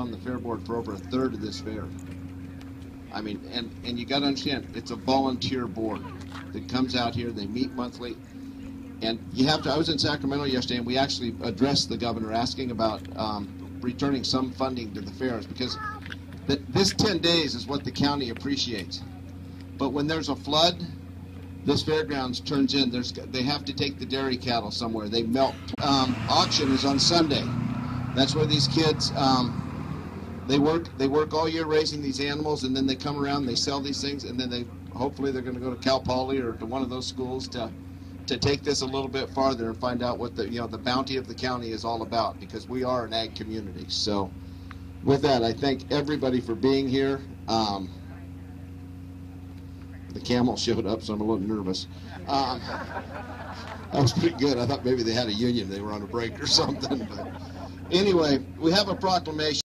on the fair board for over a third of this fair. I mean, and, and you got to understand, it's a volunteer board that comes out here. They meet monthly, and you have to. I was in Sacramento yesterday, and we actually addressed the governor asking about um, returning some funding to the fairs because th- this 10 days is what the county appreciates. But when there's a flood, this fairgrounds turns in. There's they have to take the dairy cattle somewhere. They melt. Um, auction is on Sunday. That's where these kids. Um, they work they work all year raising these animals and then they come around they sell these things and then they hopefully they're going to go to cal poly or to one of those schools to to take this a little bit farther and find out what the you know the bounty of the county is all about because we are an ag community. So with that i thank everybody for being here. Um, the camel showed up so i'm a little nervous. Um, that was pretty good. I thought maybe they had a union they were on a break or something but anyway we have a proclamation